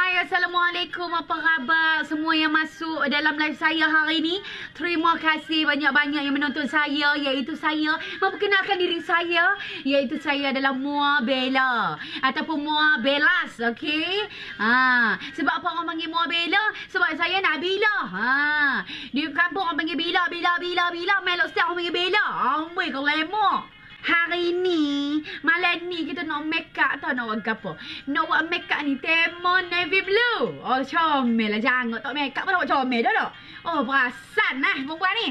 Hai Assalamualaikum. Apa khabar semua yang masuk dalam live saya hari ini Terima kasih banyak-banyak yang menonton saya Iaitu saya memperkenalkan diri saya Iaitu saya adalah Mua Bella Ataupun Mua Bellas Okay ha. Sebab apa orang panggil Mua Bella Sebab saya Nabila ha. Di kampung orang panggil Bila Bila Bila Bila. Melok setiap orang panggil Bella Amboi kau lemok Hari ni, malam ni kita nak make up tau nak buat apa. Nak buat make up ni tema navy blue. Oh comel lah jangan tak make up pun nak buat comel dah tak. Oh perasan lah perempuan ni.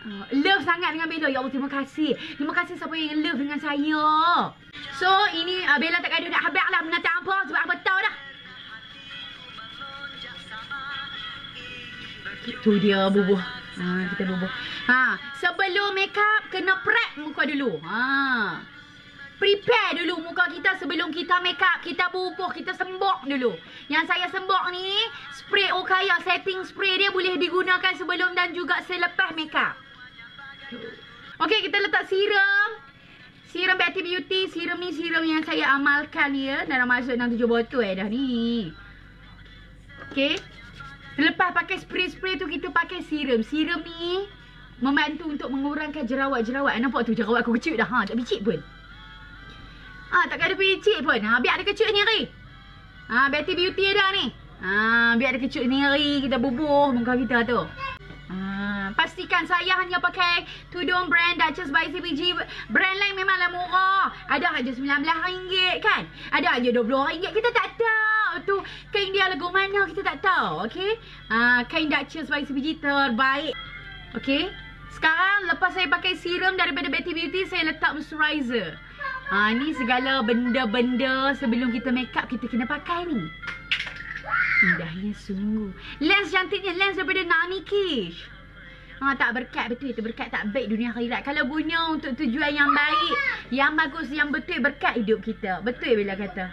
Uh, love sangat dengan Bella. Ya Allah, terima kasih. Terima kasih siapa yang love dengan saya. So, ini uh, Bella tak ada nak habis lah menata apa sebab apa tahu dah. Itu dia bubuh. Ha, kita bubuh. Ha, sebelum make up kena prep muka dulu. Ha. Prepare dulu muka kita sebelum kita make up. Kita bubuh, kita sembok dulu. Yang saya sembok ni, spray Okaya setting spray dia boleh digunakan sebelum dan juga selepas make up. Okey, kita letak serum. Serum Betty Beauty. Serum ni serum yang saya amalkan ya. Dalam masuk dalam tujuh botol eh dah ni. Okey. Lepas pakai spray-spray tu kita pakai serum. Serum ni membantu untuk mengurangkan jerawat-jerawat. Nampak tu jerawat aku kecil dah. Ha, tak bicik pun. Ha, tak ada bicik pun. Ha, biar ada kecil ni hari. Ha, Betty Beauty ada ni. Ha, biar ada kecil ni hari kita bubuh muka kita tu. Pastikan saya hanya pakai tudung brand Duchess by CPG. Brand lain memanglah murah. Ada aja RM19 kan? Ada aja RM20. Kita tak tahu tu kain dia lagu mana kita tak tahu. Okey? Ha, kain Duchess by CPG terbaik. Okey? Sekarang lepas saya pakai serum daripada Betty Beauty, saya letak moisturizer. Ha, ni segala benda-benda sebelum kita make up kita kena pakai ni. Indahnya sungguh. Lens cantiknya lens daripada Nani Kish. Ha, tak berkat betul itu berkat tak baik dunia akhirat. Kalau guna untuk tujuan yang baik, yang bagus, yang betul berkat hidup kita. Betul bila kata.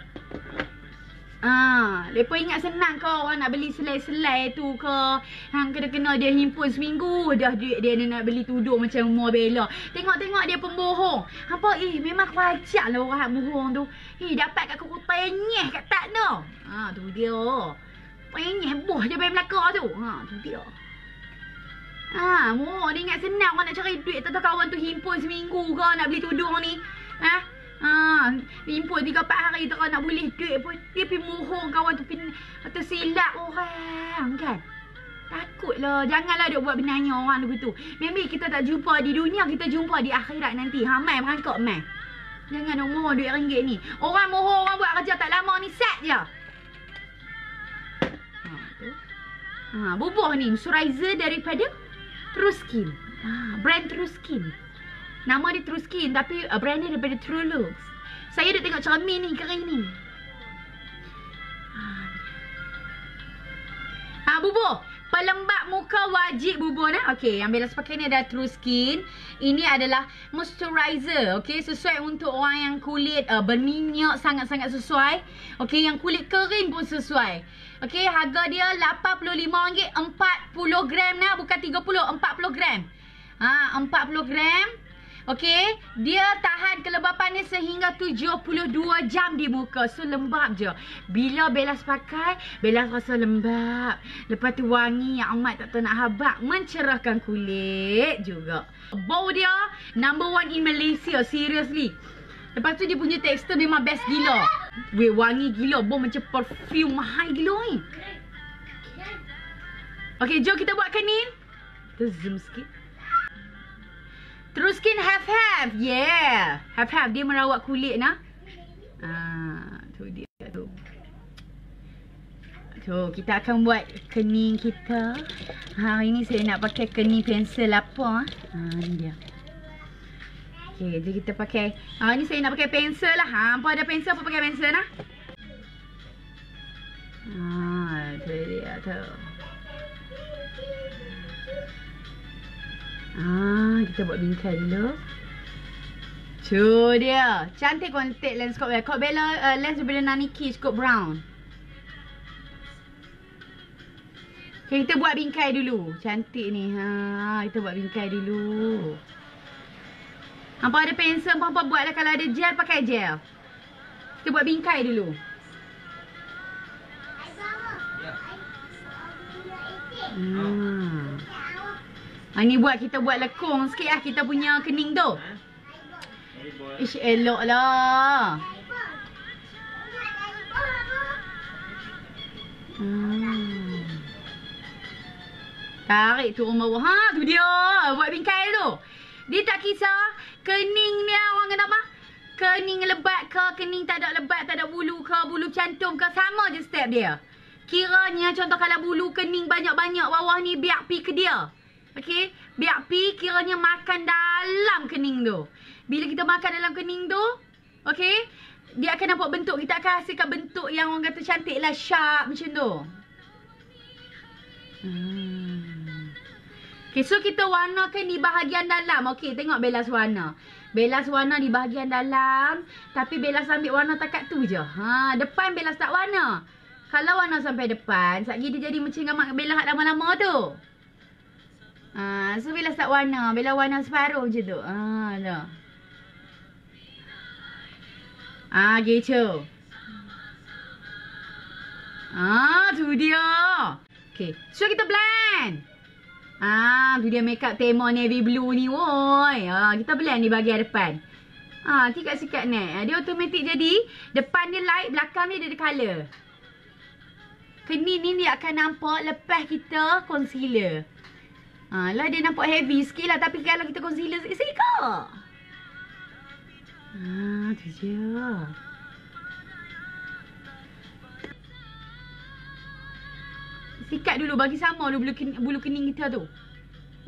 Ah, lepa ingat senang kau orang nak beli selai-selai tu ke. Hang kena-kena dia himpun seminggu dah duit dia, nak beli tudung macam Mua Bella. Tengok-tengok dia pembohong. Apa eh memang wajar lah orang bohong tu. Eh dapat kat kuku penyeh kat tak tu. Ha tu dia. Penyeh boh je bayi Melaka tu. Ha tu dia. Ha, mu dia ingat senang orang nak cari duit tak kawan tu himpun seminggu ke nak beli tudung ni. Ha? Ha, impun tiga empat hari tak nak boleh duit pun dia pergi mohong kawan tu pergi tersilap orang kan. Takutlah. Janganlah dia buat benarnya orang begitu. Maybe kita tak jumpa di dunia, kita jumpa di akhirat nanti. Ha, mai merangkak mai. Jangan nak mohon duit ringgit ni. Orang mohon orang buat kerja tak lama ni set je. Ha, tu. Ha, bubuh ni moisturizer daripada True Skin. Ha, brand True Skin. Nama dia True Skin tapi uh, brand ni daripada True Looks. Saya dah tengok cermin ni kering ni. Ha, bubuh. Pelembab muka wajib bubuh nah. Okey, yang Bella pakai ni adalah True Skin. Ini adalah moisturizer, okey, sesuai untuk orang yang kulit uh, berminyak sangat-sangat sesuai. Okey, yang kulit kering pun sesuai. Okey, harga dia RM85 40 gram nah, bukan 30, 40 gram. Ha, 40 gram. Okey, dia tahan kelembapan ni sehingga 72 jam di muka. So lembab je. Bila Bella pakai, Bella rasa lembab. Lepas tu wangi yang amat tak tahu nak habak. Mencerahkan kulit juga. Bau dia number one in Malaysia. Seriously. Lepas tu dia punya tekstur memang best gila. Weh wangi gila. Bau macam perfume mahal gila ni. Okey, jom kita buat kening. Kita zoom sikit. Terus skin half-half. Yeah. Half-half. Dia merawat kulit nah. Ah, tu dia tu. Tu, kita akan buat kening kita. Hari ni saya nak pakai kening pensel apa. Ha, ni dia. Okay, jadi kita pakai. Ha, ni saya nak pakai pensel lah. Ha, apa ada pensel apa pakai pensel nah. Ha, tu dia tu. Ah, kita buat bingkai dulu. Tu dia. Cantik kontak lens Bella. Scott Bella uh, lens daripada Nani Key Scott Brown. Okay, kita buat bingkai dulu. Cantik ni. Ha, kita buat bingkai dulu. Apa ada pensel apa-apa buatlah kalau ada gel pakai gel. Kita buat bingkai dulu. Hmm. Ha, ni buat kita buat lekung sikit lah kita punya kening tu. Ish elok lah. Hmm. Tarik turun bawah. Ha tu dia. Buat bingkai tu. Dia tak kisah kening ni orang kata apa? Kening lebat ke, kening tak ada lebat, tak ada bulu ke, bulu cantum ke, sama je step dia. Kiranya contoh kalau bulu kening banyak-banyak bawah ni biar pi ke dia. Okey, biar pi kiranya makan dalam kening tu. Bila kita makan dalam kening tu, okey, dia akan nampak bentuk. Kita akan hasilkan bentuk yang orang kata cantik lah, sharp macam tu. Hmm. Okay, so kita warnakan di bahagian dalam. Okay, tengok belas warna. Belas warna di bahagian dalam. Tapi belas ambil warna takat tu je. Ha, depan belas tak warna. Kalau warna sampai depan, sekejap dia jadi macam gambar belas lama-lama tu. Ha, so belas tak warna. Belas warna separuh je tu. Ha, tu. Ah, gitu. Ah, tu dia. Okay, so kita blend. Ah, dia makeup tema navy blue ni, woi. Ah, kita blend di bahagian depan. Ah, sikat-sikat ni. Ah, dia automatik jadi depan dia light, belakang dia ada colour. Kening ni dia akan nampak lepas kita concealer. Ah, lah dia nampak heavy sikit lah. Tapi kalau kita concealer sikit-sikit kok. Ah, tu je. Sikat dulu bagi sama dulu bulu kening, bulu kening kita tu.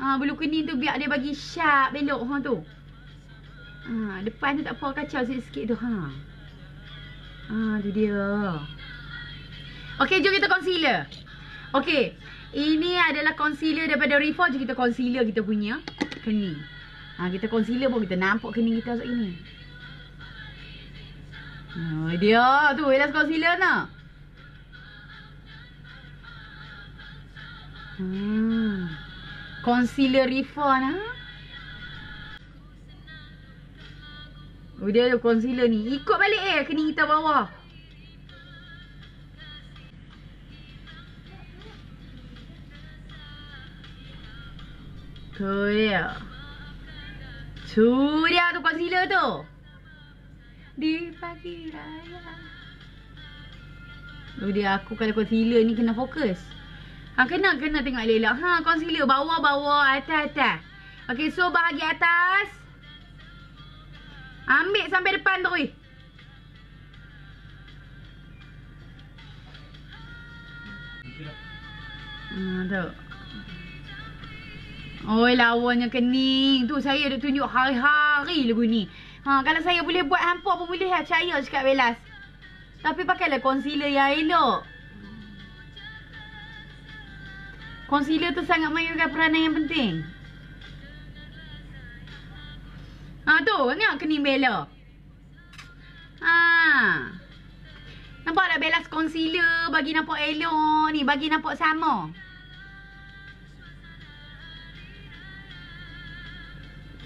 Ha, bulu kening tu biar dia bagi sharp belok ha tu. Ha, depan tu tak apa kacau sikit-sikit tu ha. Ha, tu dia. Okey, jom kita concealer. Okey. Ini adalah concealer daripada Refor. Jom kita concealer kita punya kening. Ha, kita concealer pun kita nampak kening kita sebab ini. Oh, dia tu, elas concealer nak. Hmm. Concealer Rifon ha? Oh dia ada concealer ni. Ikut balik eh kening kita bawah. Dia. Tu dia tu concealer tu. Di pagi raya. Tu dia aku kalau concealer ni kena fokus. Ha, kena, kena tengok elok. Ha, concealer bawah, bawah, atas, atas. Okay, so bahagian atas. Ambil sampai depan tu, weh. Ha, tu. Oi, lawanya kening. Tu saya dah tunjuk hari-hari lagu ni. Ha, kalau saya boleh buat hampa pun boleh lah. Percaya cakap Belas. Tapi pakailah concealer yang elok. Concealer tu sangat mainkan peranan yang penting. Ha tu, tengok kening Bella. Ha. Nampak tak Bella concealer bagi nampak elok ni, bagi nampak sama.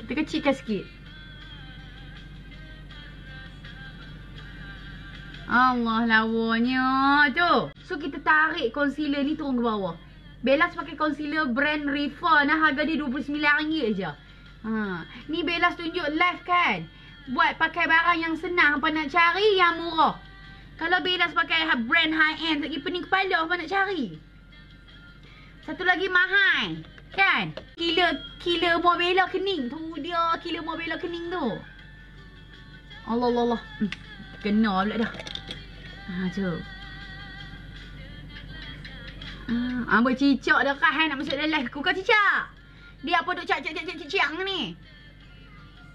Kita kecilkan sikit. Allah lawanya tu. So kita tarik concealer ni turun ke bawah. Belas pakai concealer brand Rifa nah harga dia RM29 je. Ha, ni Belas tunjuk live kan. Buat pakai barang yang senang apa nak cari yang murah. Kalau Belas pakai brand high end lagi pening kepala apa nak cari. Satu lagi mahal. Kan? Kila kila mua bela kening. Tu dia kila mua bela kening tu. Allah Allah Allah. Hmm, kena pula dah. Ha tu. Ah, ambil cicak dah kan nak masuk dalam live kau cicak. Dia apa duk cak cak cak cak cicak ni?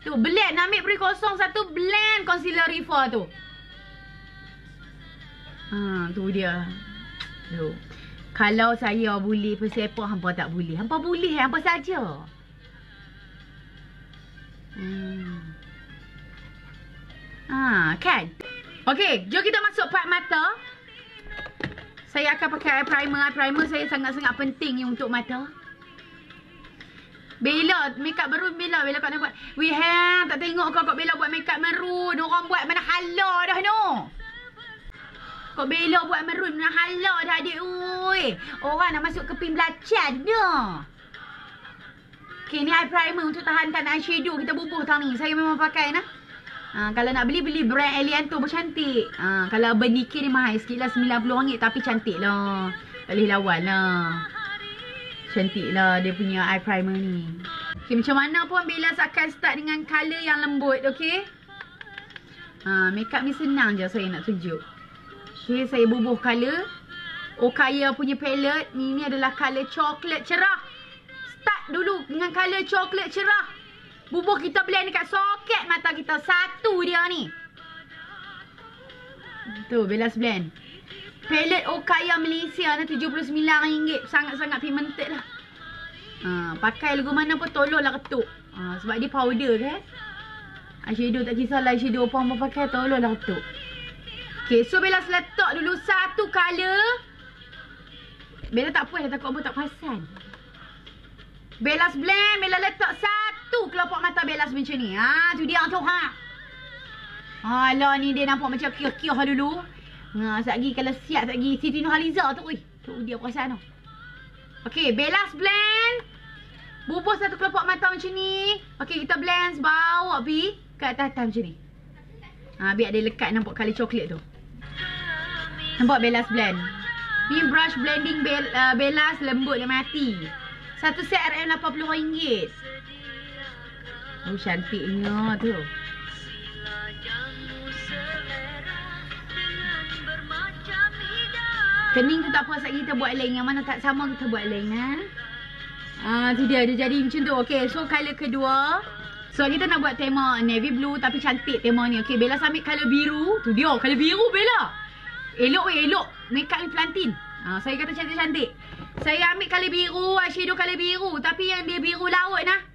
Tu blend ambil beri kosong satu blend concealer Rifa tu. Ha, tu dia. Tu. Kalau saya boleh persepa hampa tak boleh. Hampa boleh hampa saja. Hmm. Ha, kan? Okey, jom kita masuk part mata. Saya akan pakai eye primer. Eye primer saya sangat-sangat penting ni untuk mata. Bella, makeup baru Bella. Bella kau nak buat. We have, tak tengok kau kau Bella buat makeup merun. Orang buat mana hala dah no. Kau bela buat merun nak hala dah adik oi. Orang nak masuk ke pin belacan dah. Okay, ni eye primer untuk tahankan eyeshadow kita bubuh tahun ni. Saya memang pakai nah. Ha, kalau nak beli, beli brand Elianto pun cantik. Ha, kalau Urban Decay ni mahal sikit lah RM90 tapi cantik lah. Boleh lawan lah. Cantik lah dia punya eye primer ni. Okay, macam mana pun Bella akan start dengan colour yang lembut, okay? Ha, makeup ni senang je saya nak tunjuk. Okay, saya bubuh colour. Okaya punya palette. Ni, ni adalah colour coklat cerah. Start dulu dengan colour coklat cerah. Bubuh kita blend dekat soket mata kita. Satu dia ni. Tu, Bella's blend. Palette Okaya Malaysia ni RM79. Sangat-sangat pigmented lah. Ha, pakai lagu mana pun tolonglah ketuk. Ha, sebab dia powder kan. Eyeshadow tak kisahlah eyeshadow apa mau pakai tolonglah ketuk. Okay, so Bella letak dulu satu colour. Bella tak puas, takut apa tak perasan. Bella's blend, Bella letak satu kelopak mata Bella macam ni. Ha, tu dia tu ha. Alah ni dia nampak macam kiah-kiah dulu. Ha, lagi kalau siap lagi Siti Nurhaliza tu. Ui, tu dia perasan tu. Okey, Bella's blend. Bubuh satu kelopak mata macam ni. Okey, kita blend bawa pi ke atas atas macam ni. Ha, biar dia lekat nampak kali coklat tu. Nampak Bella's blend. Ni brush blending Bell, uh, Bella's lembut dia mati. Satu set RM80. Oh cantiknya tu. Kening tu tak puas lagi kita buat lain. Yang mana tak sama kita buat lain. Ha? Ah, tu dia. Dia jadi macam tu. Okay. So color kedua. So kita nak buat tema navy blue. Tapi cantik tema ni. Okay. Bella ambil color biru. Tu dia. Color biru Bella. Elok weh. Elok. Makeup ni plantin. Ah, saya kata cantik-cantik. Saya ambil color biru, eyeshadow color biru. Tapi yang dia biru laut nah.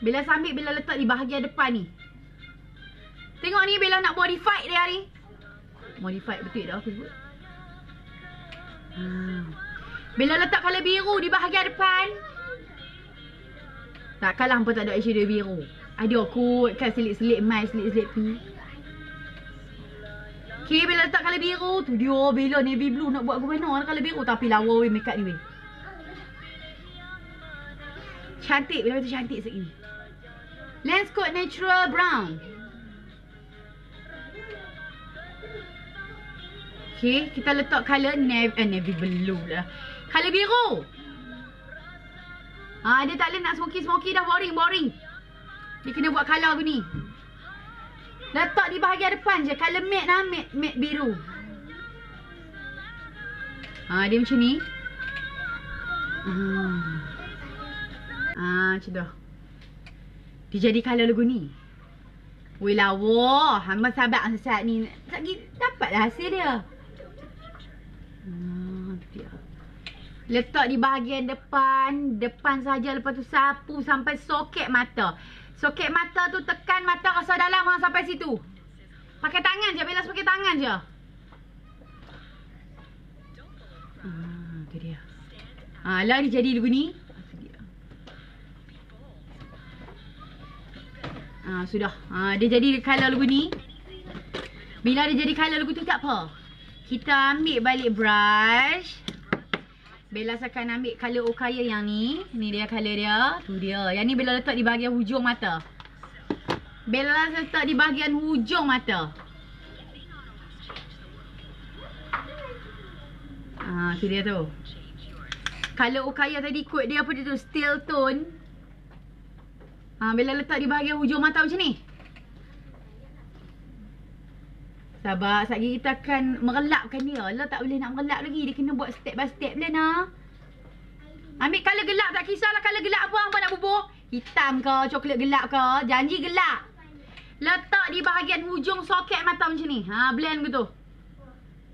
Bella ambil, Bella letak di bahagian depan ni. Tengok ni Bella nak modify dia ni. Modify betul dah aku sebut. Hmm. Bella letak color biru di bahagian depan. Tak kalah pun tak ada eyeshadow biru. Ada aku kan selit-selit mai, selit-selit pi. Okay, Bella letak colour biru. Tu dia, Bella navy blue nak buat ke mana colour biru. Tapi lawa weh makeup ni weh. Cantik, Bella kata cantik sekali. Lens coat natural brown. Okay, kita letak colour navy, eh, navy blue lah. Colour biru. Ah, dia tak boleh nak smoky-smoky dah boring, boring. Dia kena buat colour aku ni. Letak di bahagian depan je. Color matte lah. Matte, matte biru. Ha, dia macam ni. Ha. Ha, macam tu. Dia jadi color lagu ni. Weh lawa. Hamba sabar saat ni. Tak dapatlah hasil dia. Ha, dia. Letak di bahagian depan. Depan saja Lepas tu sapu sampai soket mata. Soket mata tu tekan mata rasa dalam ha, sampai situ. Pakai tangan je. Bella pakai tangan je. Ah, tu dia. Ah, lah dia jadi lagu ni. Ah, sudah. Ah, dia jadi color lagu ni. Bila dia jadi color lagu tu tak apa. Kita ambil balik brush. Bella akan ambil colour Okaya yang ni. Ni dia colour dia. Tu dia. Yang ni Bella letak di bahagian hujung mata. Bella letak di bahagian hujung mata. Ah, tu dia tu. Colour Okaya tadi ikut dia apa dia tu? Steel tone. Ah, Bella letak di bahagian hujung mata macam ni. Sabar, sekejap kita akan merelapkan dia. Lah tak boleh nak merelap lagi. Dia kena buat step by step lah nak. Ambil colour gelap tak kisahlah colour gelap apa apa nak bubuh. Hitam ke, coklat gelap ke. Janji gelap. Letak di bahagian hujung soket mata macam ni. Ha, blend gitu.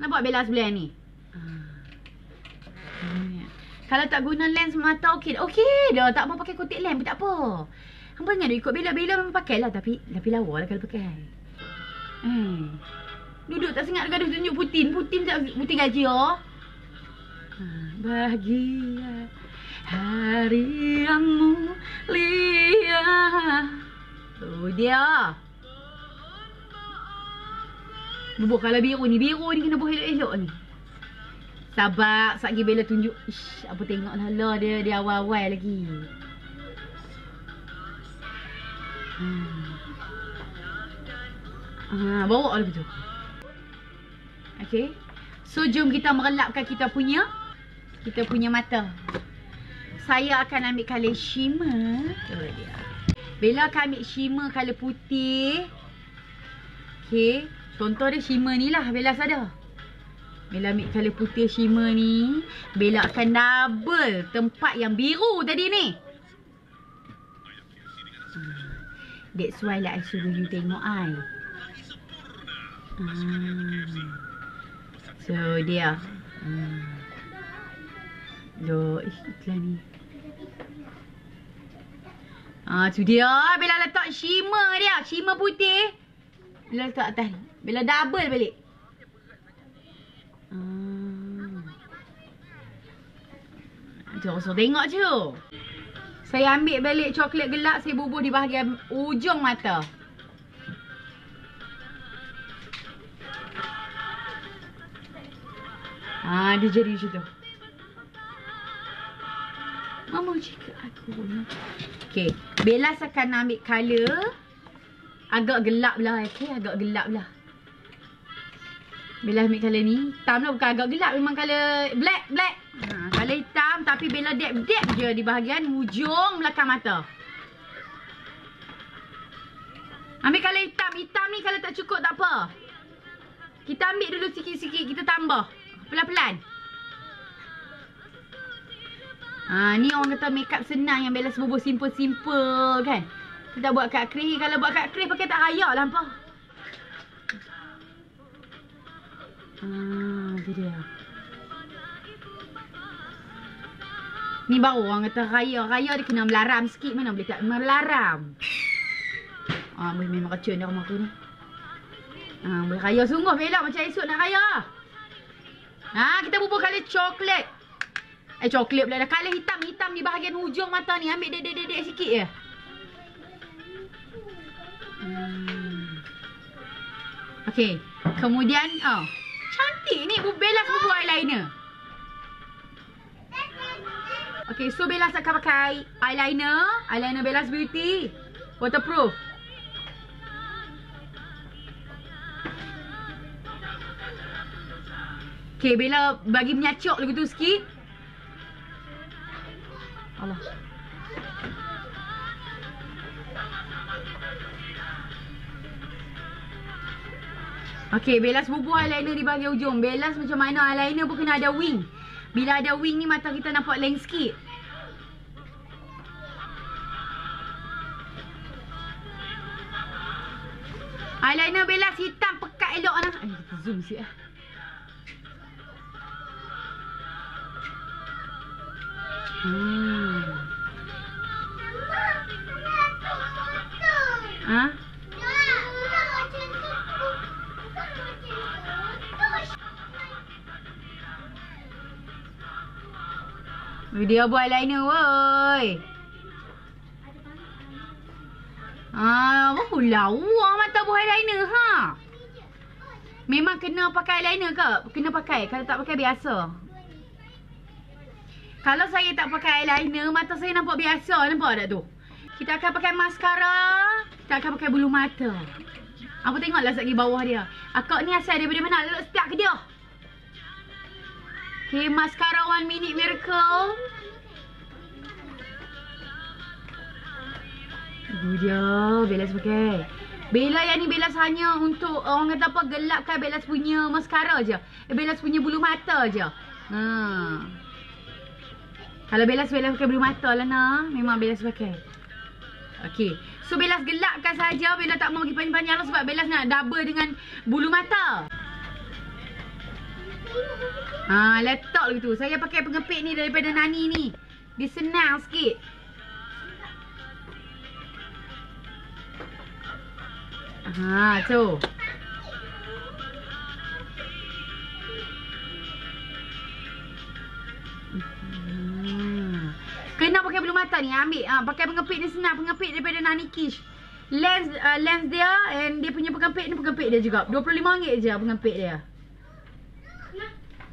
Nampak Bella's blend ni? Ha. Kalau tak guna lens mata okey. Okey dah. Tak mau pakai kotik lens pun tak apa. Hampa ingat ikut. Bella memang pakai lah. Tapi, tapi lawa lah kalau pakai. Hmm. Duduk tak sengat gaduh tunjuk Putin. Putin tak Putin gaji oh. Ha, bahagia hari yang mulia. Tu dia. Bubuh kalau biru ni. Biru ni kena bubuh elok-elok ni. Sabar. Sat lagi tunjuk. Ish, apa tengok lah lah dia, dia awal-awal lagi. Hmm. Ha, bawa lah betul. Okay. So, jom kita merelapkan kita punya kita punya mata. Saya akan ambil colour shimmer. Tu. Bella akan ambil shimmer colour putih. Okay. Contoh dia shimmer ni lah. Bella sadar. Bella ambil colour putih shimmer ni. Bella akan double tempat yang biru tadi ni. Hmm. That's why lah I suruh you tengok I. Hmm. So dia. Hmm. Loh, iklan ni. Ah, tu dia. Bella letak shimmer dia. Shimmer putih. Bella letak atas ni. Bella double balik. Ah. Jom, so tengok je. Saya ambil balik coklat gelap. Saya bubuh di bahagian ujung mata. Ah, dia jadi macam tu. Mama cakap aku Okay Bella akan ambil colour Agak gelap lah Okay agak gelap lah Bella ambil colour ni Hitam lah bukan agak gelap Memang colour black Black ha, Colour hitam Tapi Bella dap-dap je Di bahagian hujung belakang mata Ambil colour hitam Hitam ni kalau tak cukup tak apa Kita ambil dulu sikit-sikit Kita tambah Pelan-pelan Ha, ni orang kata makeup senang yang Bella sebubuh simple-simple kan. Kita buat kat kris. Kalau buat kat kris pakai tak raya lah apa. Ha, tu dia. Ni baru orang kata raya. Raya dia kena melaram sikit. Mana boleh tak melaram. Ha, boleh memang kacun dah rumah aku ni. Ha, boleh raya sungguh Bella macam esok nak raya. Ha, kita bubuh kali coklat. Eh coklat pula dah. Color hitam. Hitam di bahagian hujung mata ni. Ambil dedek-dedek sikit je. Hmm. Okay. Kemudian. Oh. Cantik ni. Bella semua buat eyeliner. Okay. So Bella akan pakai eyeliner. Eyeliner Bella's Beauty. Waterproof. Okay, Bella bagi menyacok lagi tu sikit. Allah. Okay, Belas bubuh eyeliner di bahagian ujung. Belas macam mana eyeliner pun kena ada wing. Bila ada wing ni mata kita nampak lain sikit. Eyeliner Belas hitam pekat elok lah. Eh, zoom sikit lah. Dia buat eyeliner woi. Ah, oh, lawa mata buat eyeliner ha. Memang kena pakai eyeliner ke? Kena pakai. Kalau tak pakai biasa. Kalau saya tak pakai eyeliner, mata saya nampak biasa. Nampak tak tu? Kita akan pakai maskara. Kita akan pakai bulu mata. Apa tengoklah di bawah dia. Akak ni asal daripada mana? Lelok setiap ke dia? Okay, maskara One Minute Miracle. Itu dia. Bella pakai. Bella yang ni Bella hanya untuk orang kata apa gelapkan Bella punya maskara je. Eh, Bella punya bulu mata je. Haa. Kalau Bella Bella pakai bulu mata lah nak. Memang Bella pakai. Okay. So Bella gelapkan saja. Bella tak mau pergi panjang-panjang lah sebab Bella nak double dengan bulu mata. Ha, letak lagi tu. Saya pakai pengepit ni daripada Nani ni. Dia senang sikit. Ha, tu. Kena pakai bulu mata ni. Ambil. Ha, pakai pengepit ni senang. Pengepit daripada Nani Kish. lens uh, lens dia and dia punya pengempit ni pengempit dia juga. RM25 je pengempit dia.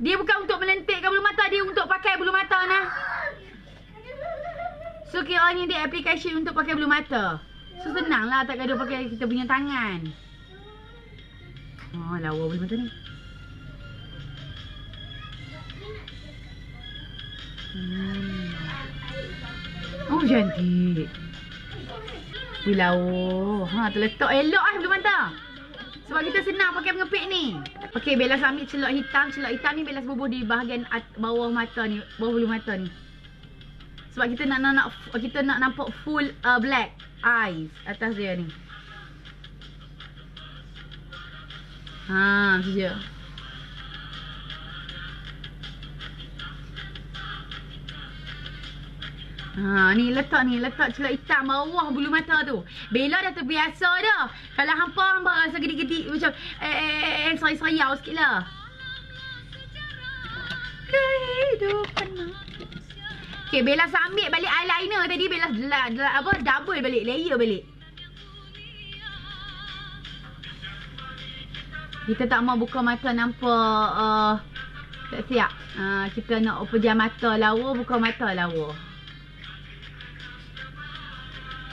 Dia bukan untuk melentikkan bulu mata, dia untuk pakai bulu mata nah. So kiranya dia application untuk pakai bulu mata. So senang lah tak kena pakai kita punya tangan. Oh lawa bulu mata ni. Hmm. Oh cantik. Wilau. Ha terletak elok ah bulu mata. Sebab kita senang pakai pengepit ni. Okey, Bella ambil celok hitam. Celok hitam ni Bella bubuh di bahagian bawah mata ni, bawah bulu mata ni. Sebab kita nak nak, nak kita nak nampak full uh, black eyes atas dia ni. Ha, je. Ha ni letak ni letak celak hitam bawah bulu mata tu. Bella dah terbiasa dah. Kalau hampa hampa rasa gedik-gedik macam eh eh eh, eh sayau-sayau sikitlah. Kehidupan Okay, Bella ambil balik eyeliner tadi Bella la, la, apa double balik, layer balik. Kita tak mau buka mata nampak uh, tak siap. Uh, kita nak pejam mata lawa, buka mata lawa.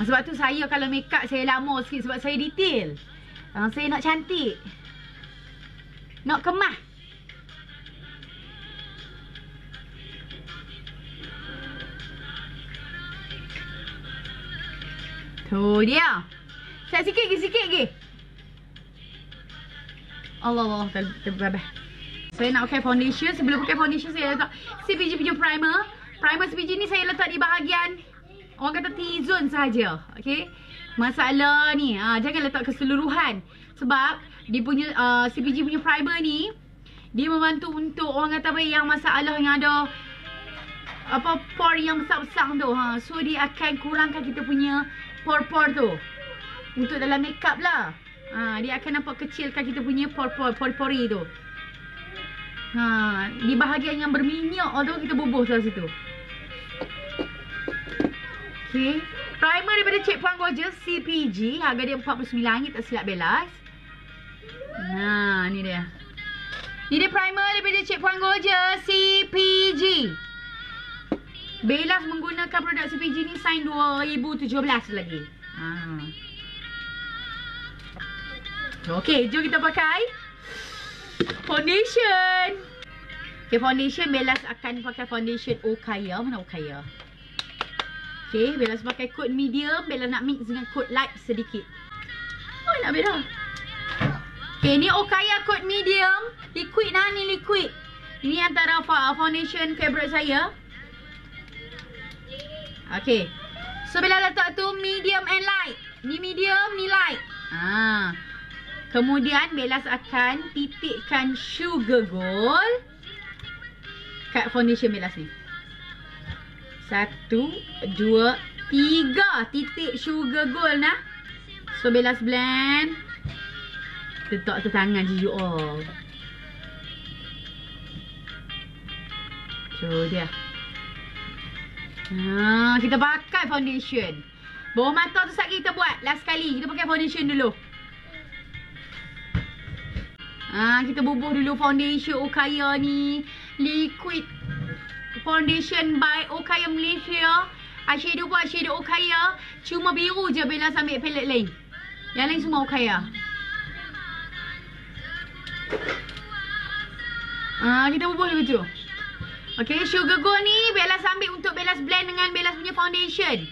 Sebab tu saya kalau make up saya lama sikit sebab saya detail. Uh, saya nak cantik. Nak kemah. Tu dia. Set sikit lagi, sikit lagi. Allah Allah, terbabah. Saya nak pakai foundation. Sebelum pakai foundation, saya letak CPG punya primer. Primer CPG ni saya letak di bahagian Orang kata T-zone saja. Okay. Masalah ni. Ha, jangan letak keseluruhan. Sebab dia punya uh, CPG punya primer ni. Dia membantu untuk orang kata apa yang masalah yang ada. Apa pore yang besar-besar tu. Ha. So dia akan kurangkan kita punya pore-pore tu. Untuk dalam makeup lah. Ha, dia akan nampak kecilkan kita punya pore-pore pore-pore tu. Ha, di bahagian yang berminyak tu kita bubuh tu situ. Okay. Primer daripada Cik Puan Gorgeous CPG. Harga dia RM49 tak silap belas. Nah, ni dia. Ni dia primer daripada Cik Puan Gorgeous CPG. Belas menggunakan produk CPG ni sign 2017 lagi. Ha. Okay, jom kita pakai foundation. Okay, foundation Belas akan pakai foundation Okaya. Mana Okaya? Okay, Bella pakai coat medium. Bella nak mix dengan coat light sedikit. Oh, nak beda. Okay, ni Okaya coat medium. Liquid lah ni, liquid. Ini antara foundation favorite saya. Okay. So, Bella letak tu medium and light. Ni medium, ni light. Ah. Kemudian, Bella akan titikkan sugar gold. Kat foundation Bella ni. Satu, dua, tiga titik sugar gold nah. So belas blend. Letak tu tangan je you all. So dia. Ha, kita pakai foundation. Bawah mata tu sekali kita buat. Last kali kita pakai foundation dulu. Ha, kita bubuh dulu foundation Okaya ni. Liquid Foundation by Okaya Malaysia. Eyeshadow buat shadow Okaya. Cuma biru je Bella ambil palette lain. Yang lain semua Okaya. Ah, kita bubuh dulu tu. Okay, sugar gold ni Bella ambil untuk Bella blend dengan Bella punya foundation.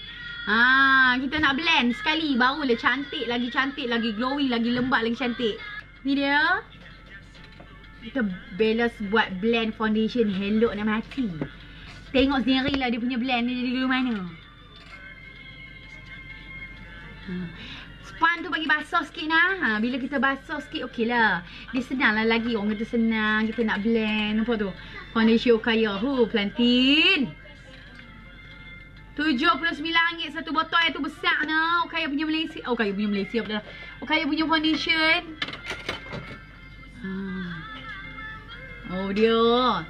Ah, kita nak blend sekali barulah cantik lagi cantik lagi glowing lagi lembab lagi cantik. Ni dia. Kita balance buat blend foundation Hello nak mati Tengok sendiri lah dia punya blend ni jadi dulu mana ha. Span tu bagi basah sikit lah ha. Bila kita basah sikit okey lah Dia senang lah lagi Orang kata senang Kita nak blend Nampak tu foundation kaya hu plantin. RM79 satu botol yang tu besar ni. Oh, Okaya punya Malaysia. Oh, Okaya punya Malaysia pula. Oh, Okaya punya foundation. Ah. Oh dia.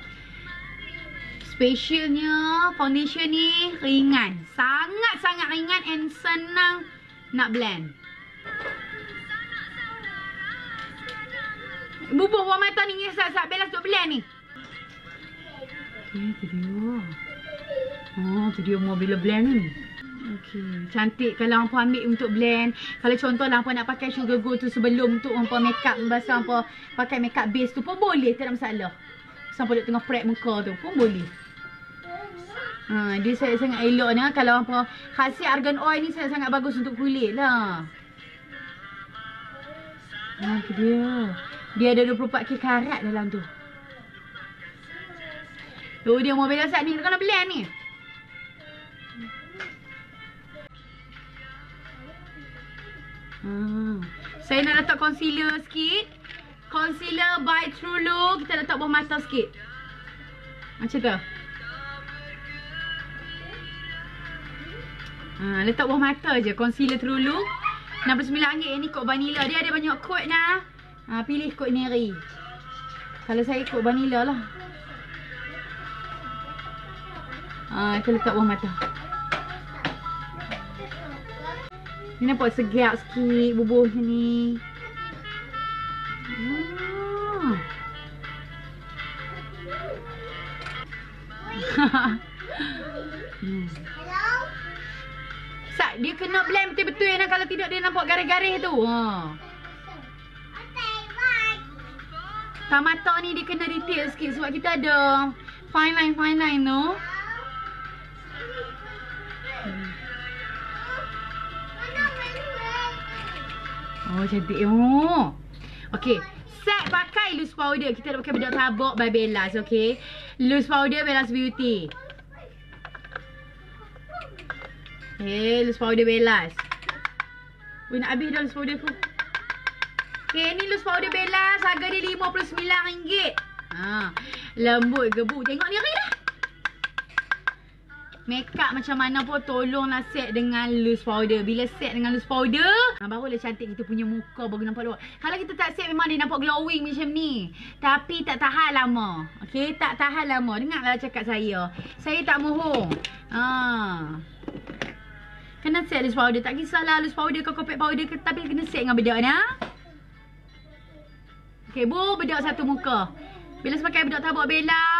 Specialnya foundation ni ringan. Sangat-sangat ringan and senang nak blend. Bubuh warna mata ni ngisak-sak. Belas duk blend ni. Tu dia. Oh, tu dia mobil blend ni. Okey, cantik kalau hampa ambil untuk blend. Kalau contohlah hampa nak pakai sugar glow tu sebelum untuk hampa make up masa hampa pakai make up base tu pun boleh, tak ada masalah. Sampai duk tengah prep muka tu pun boleh. Ha, dia sangat, sangat elok ni kalau apa khasiat argan oil ni sangat sangat bagus untuk kulit lah. Ha, tu dia. Dia ada 24k karat dalam tu. Tu dia mobil asap ni kena blend ni. Ha. Saya nak letak concealer sikit. Concealer by True Look. Kita letak bawah mata sikit. Macam tu. Ha, letak bawah mata je concealer True Look. RM69 ni kod vanilla. Dia ada banyak kod nah. Ha, pilih kod Neri. Kalau saya kod vanilla lah. Ha, kita letak bawah mata. Ni nampak segak sikit bubuh ni. Hmm. Sat, dia kena blend betul-betul nak kalau tidak dia nampak garis-garis tu. Ha. Tak mata ni dia kena detail sikit sebab kita ada fine line fine line tu. Oh cantik oh. Okay Set pakai loose powder Kita nak pakai bedak tabak by Bellas okay Loose powder Bellas Beauty Okay, loose powder Bellas. Weh, nak habis dah loose powder aku. Okay, ni loose powder Bellas. Harga dia RM59. Ha, lembut gebu. Tengok ni Makeup macam mana pun tolonglah set dengan loose powder. Bila set dengan loose powder, ha, barulah cantik kita punya muka baru nampak luar. Kalau kita tak set memang dia nampak glowing macam ni. Tapi tak tahan lama. Okay, tak tahan lama. Dengarlah cakap saya. Saya tak mohong. Haa. Kena set loose powder. Tak kisahlah loose powder ke compact powder ke. Tapi kena set dengan bedak ni. Ha? Okay, bu bedak satu muka. Bila pakai bedak tabak Bellas.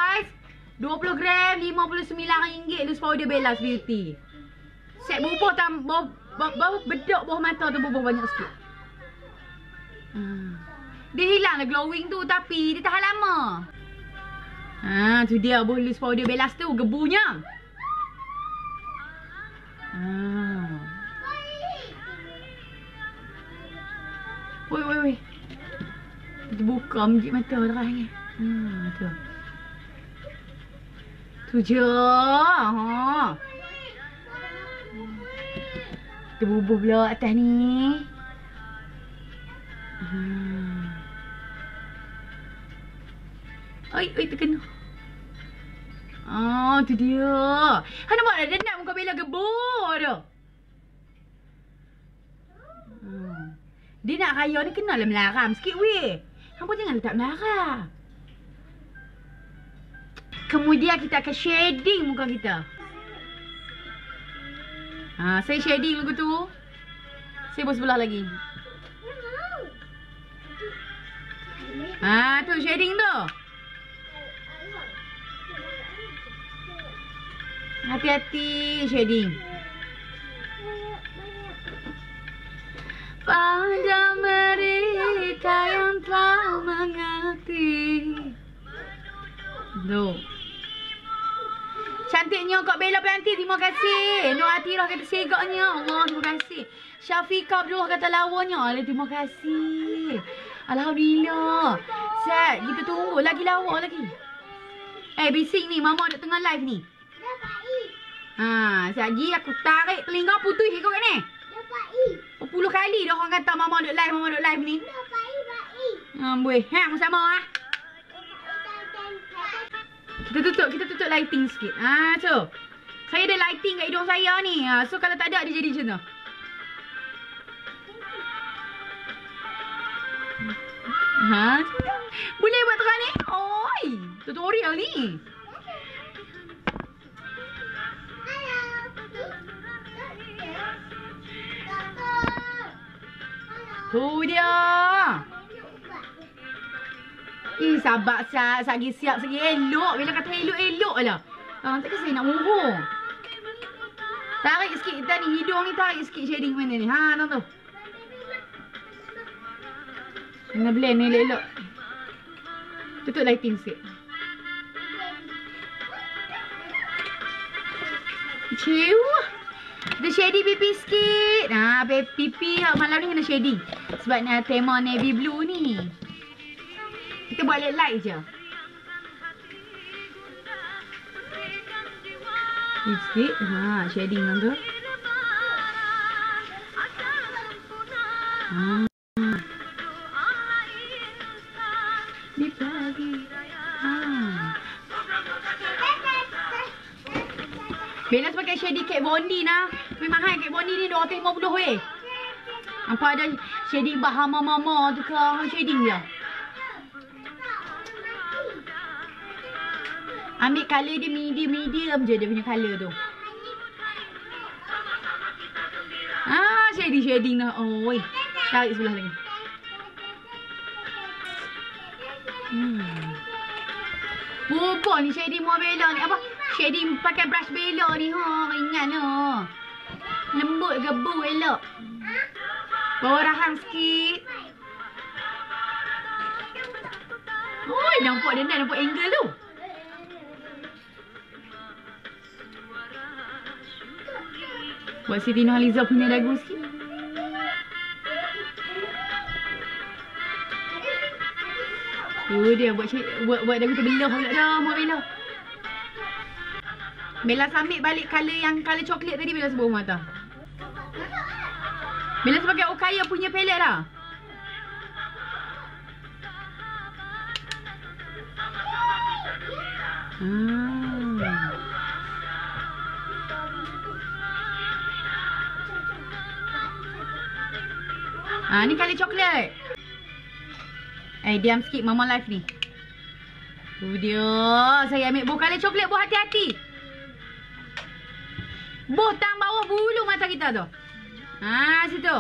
20 gram, RM59 loose powder Bellas Beauty. Set bubuh tam, bubuh, bubuh, bedak bawah mata tu bubuh banyak sikit. Hmm. Dia hilang lah glowing tu tapi dia tahan lama. Ha, tu dia buh loose powder Bellas tu, gebunya. Ah. Woi, woi, woi. Kita buka menjik mata terang ni. Hmm, tu. Tu je. Ha. Kita bubuh pula atas ni. Hmm. Oi, oi, terkena. Oh, tu dia. Ha nampak dah nak muka Bella gebur tu. Hmm. Dia nak raya ni kenalah melaram sikit weh. Hampa jangan letak melarang. Kemudian kita akan shading muka kita. Ha, saya shading lagu tu. Saya buat sebelah lagi. Ha, tu shading tu. Hati-hati shading. Pada mereka yang telah mengerti. No. Cantiknya Kak Bella Pelanti, terima kasih. Nur Atirah kata segaknya. Allah, terima kasih. Syafiqah Abdullah kata lawanya. Allah, terima kasih. Alhamdulillah. Set, kita tunggu. Lagi lawak lagi. Eh, bising ni. Mama ada tengah live ni. Ha, sekejap aku tarik telinga putus ikut kat ni. Dapat i. Berpuluh kali dah orang kata mama duk live, mama duk live ni. Dapat i, dapat i. Ha, boleh. Ha, sama ah. Kita tutup, kita tutup lighting sikit. Ha, so. Saya ada lighting kat hidung saya ni. Ha, so kalau tak ada dia jadi macam tu. Ha, boleh buat terang ni? Oi, tutorial ni. Tu dia. Eh, sabar sat. Sagi siap, sagi elok. Bila kata elok-elok lah. Ah, takkan saya nak murung. Tarik sikit kita ni. Hidung ni tarik sikit shading mana ni. Ha, tengok tu. Kena blend ni elok-elok. Tutup lighting sikit. Ciu. Kita shading pipi sikit. Ha, pipi malam ni kena shading. Sebab ni tema navy blue ni. Kita buat light-light je. Sikit. Ha, shading kan tu. Ha. Di pagi. Ha. Bella pakai shading Kat Bondi nah. Memang mahal Kat Bondi ni 250 weh. Apa ada shading Bahama Mama tu ke shading dia. Ambil colour dia medium-medium je dia punya colour tu. Ah, shading-shading dah. Oh, oi. Tarik sebelah lagi. Hmm. Bubur ni shading muar bela ni. Apa? Shading pakai brush bela ni. Ha, ringan ha. Lembut gebu elok. Bawa rahang sikit. Oi, nampak dia nampak angle tu. Buat Siti Nurhaliza punya dagu sikit. Tu dia buat buat buat dagu terbelah pula dah Mak Bella. Bella sambil balik color yang color coklat tadi Bella sebut mata. Bella sebagai Okaya punya palette dah. Hmm. Ah ni kali coklat. Eh diam sikit mama live ni. Tu dia. Saya ambil buah kali coklat buah hati-hati. Buah tang bawah bulu mata kita tu. Ha situ.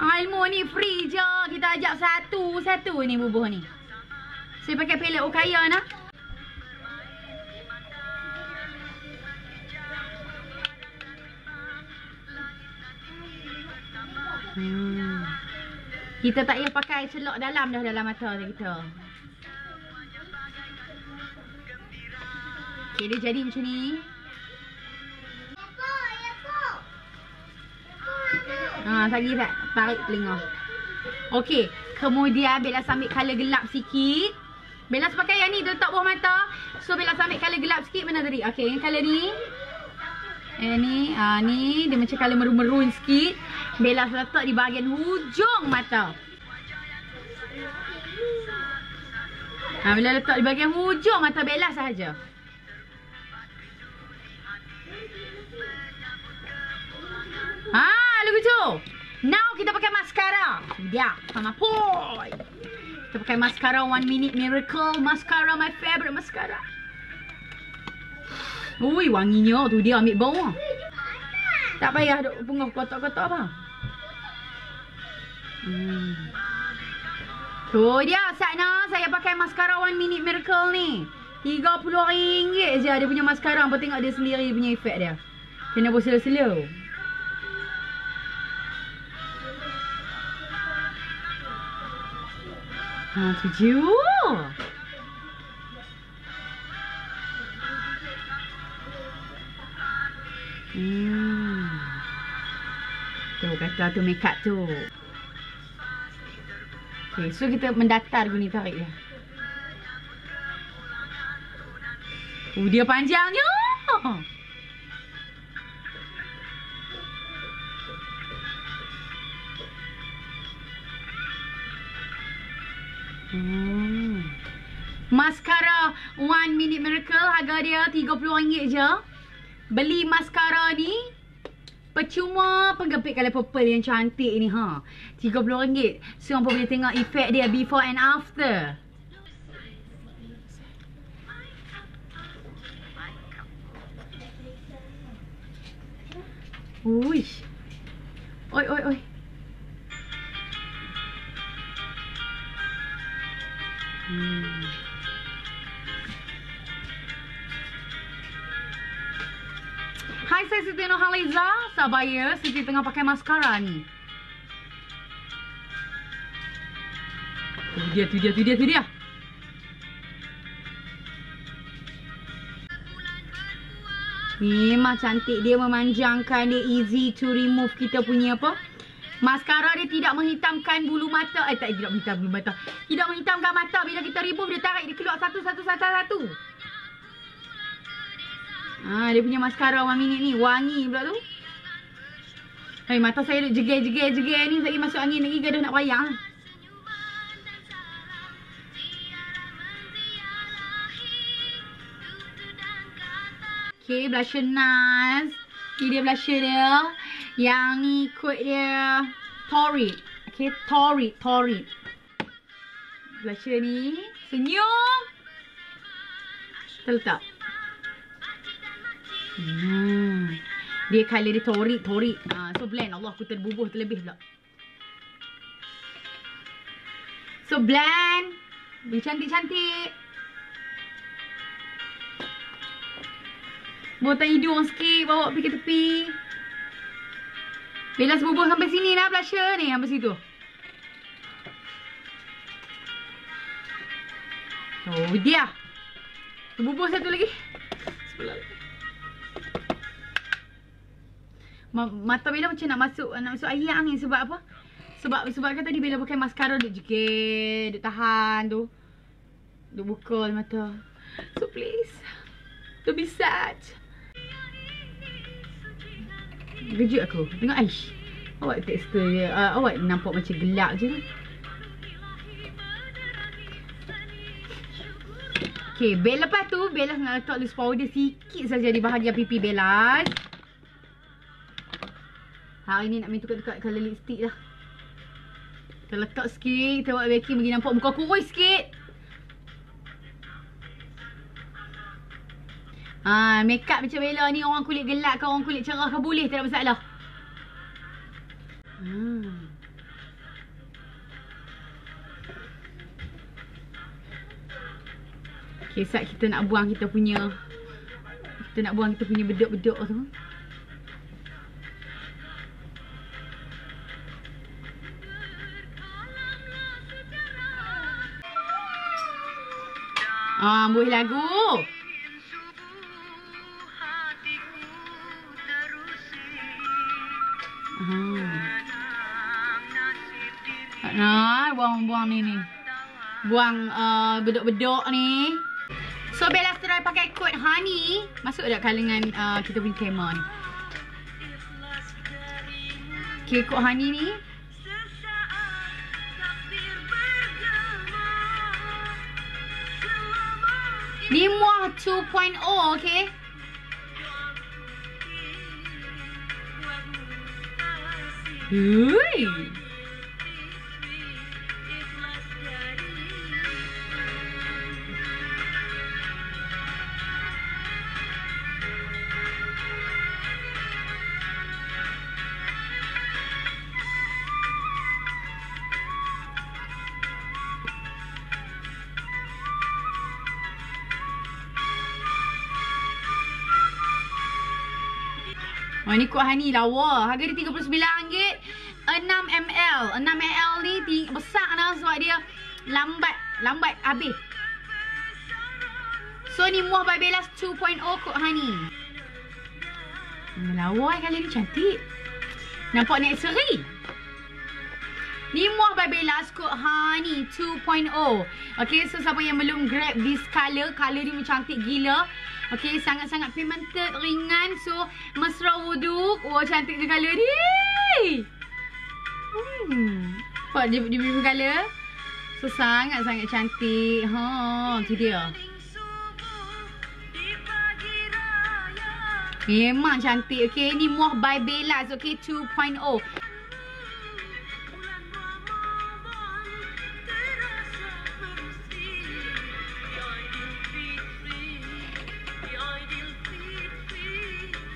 Ah, ilmu ni free je. Kita ajak satu-satu ni bubuh ni. Saya pakai pelet Okaya nak. Hmm. Kita tak payah pakai celok dalam dah dalam mata kita. Okay, dia jadi macam ni. Ha, lagi tak? Tarik telinga. Okey, kemudian Bella ambil color gelap sikit. Bella pakai yang ni, dia letak bawah mata. So, Bella ambil color gelap sikit. Mana tadi? Okey, yang color ni. Eh ni, ah ni dia macam color merun-merun sikit. Bella letak di bahagian hujung mata. Ha, Bella letak di bahagian hujung mata Bella sahaja. Ha, lagu tu. Now kita pakai mascara. Dia, sama poi. Kita pakai mascara One Minute Miracle. Mascara, my favorite mascara. Ui, wanginya tu dia ambil bawah. Tak payah duk pengah kotak-kotak apa. Hmm. Tu dia Satna, saya pakai maskara One Minute Miracle ni. RM30 je dia punya maskara. Apa tengok dia sendiri punya efek dia. Kena buat slow-slow. Ha, tujuh. Kata tu make up tu. Okay, so kita mendatar guni tarik dia. Oh, dia panjangnya. Hmm. Mascara One Minute Miracle harga dia RM30 je. Beli mascara ni percuma penggepit color purple yang cantik ni ha. RM30. So orang boleh tengok efek dia before and after. Uish. Sabar ya, Siti tengah pakai maskara ni. Tu dia, tu dia, tu dia, tu dia. Memang cantik dia memanjangkan dia easy to remove kita punya apa? Maskara dia tidak menghitamkan bulu mata. Eh tak tidak menghitam bulu mata. Tidak menghitamkan mata bila kita remove dia tarik dia keluar satu satu satu satu. Ha, dia punya maskara one minute ni wangi pula tu. Hai mata saya duk jeger-jeger-jeger ni lagi masuk angin lagi gaduh nak wayang. Okay, blusher Naz. Ni dia blusher dia. Yang ni kod dia Torrid. Okay, Torrid, Torrid. Blusher ni. Senyum. Kita letak. Hmm. Dia colour dia Torrid, Torrid. Ha, so blend. Allah, aku terbubuh terlebih pula. So blend. Dia cantik-cantik. Botak hidung sikit bawa pergi ke tepi. Bella sebubuh sampai sini lah blusher ni sampai situ. Oh dia. Sebubuh satu lagi. Sebelah mata Bella macam nak masuk nak masuk air angin sebab apa? Sebab sebab kan tadi Bella pakai maskara dia jekit, dia tahan tu. Dia buka mata. So please. Don't be sad. Kejut aku. Tengok Aish. Awak tekstur dia. Uh, awak nampak macam gelap je. Okay, bel lepas tu Bella nak letak loose powder sikit saja di bahagian pipi Bella. Hari ni nak main tukar-tukar colour lipstick lah. Kita letak sikit, kita buat vacuum bagi nampak muka kurus sikit. Ha, make up macam Bella ni orang kulit gelap ke orang kulit cerah ke boleh tak ada masalah. Hmm. Okay, saat kita nak buang kita punya kita nak buang kita punya bedok-bedok tu. Ah, buih lagu. Nah, buang-buang ni ni. Buang uh, bedok-bedok ni. So Bella try pakai kod honey. Masuk tak kalangan uh, kita punya tema ni. Okay, kod honey ni. Ni muah 2.0, okay? Hui. Ni kuat honey lawa. Harga dia RM39. 6ml. 6ml ni tinggi, besar lah sebab dia lambat. Lambat habis. So ni muah by Bellas 2.0 kuat honey. Hmm, lawa kali ni cantik. Nampak ni seri. Ni muah by Bellas Coat Honey 2.0 Okay so siapa yang belum grab this color Color ni cantik gila. Okay sangat-sangat pigmented ringan. So mesra wuduk. Oh cantik je color ni Hmm. Nampak dia, dia punya color So sangat-sangat cantik. Ha tu dia. Memang cantik. Okay Ni muah by Bellas okay 2.0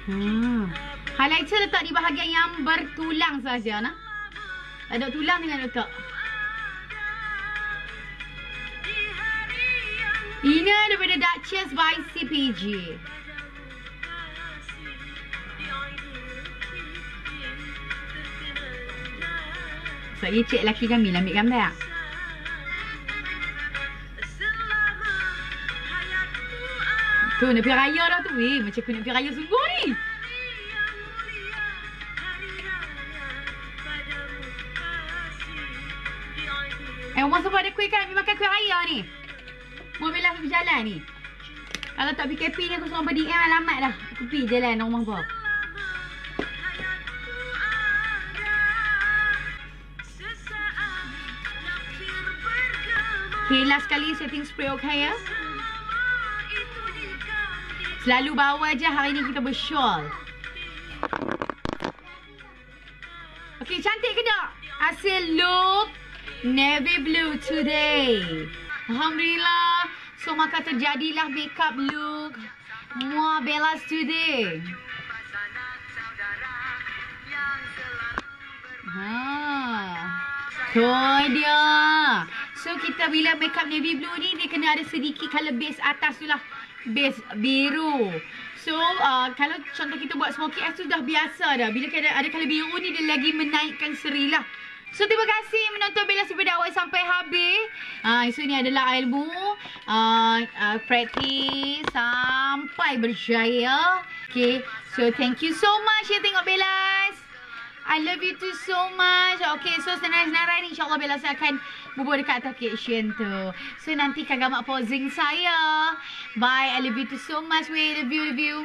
Hmm. Highlighter letak di bahagian yang bertulang saja nah. Ada tulang dengan letak. Ini daripada Duchess by CPG. Saya so, cik lelaki kami lah ambil gambar. Tu nak pergi raya dah tu. Eh, macam aku nak pergi raya sungguh ni. Eh, Umar sebab ada kuih kan? Ambil makan kuih raya ni. Mobil lah berjalan ni. Kalau tak PKP ni aku suruh DM alamat dah. Aku pergi jalan rumah kau. Okay, last kali setting spray okay ya? Selalu bawa je hari ni kita bershawl. Okay, cantik ke tak? Hasil look navy blue today. Alhamdulillah. So, maka terjadilah makeup look Mua Bellas today. Ha. Tu dia. So kita bila makeup navy blue ni dia kena ada sedikit colour base atas tu lah. Base biru. So uh, kalau contoh kita buat smoky eyes tu dah biasa dah. Bila ada ada colour biru ni dia lagi menaikkan seri lah. So terima kasih menonton Bella daripada awal sampai habis. Uh, so ini adalah ilmu uh, uh, praktis sampai berjaya. Okay. So thank you so much ya tengok Bellas. I love you too so much. Okay, so senarai-senarai ni insyaAllah Bella saya akan bubur dekat atas caption tu. So nanti gambar posing saya. Bye, I love you too so much. We love you, love you.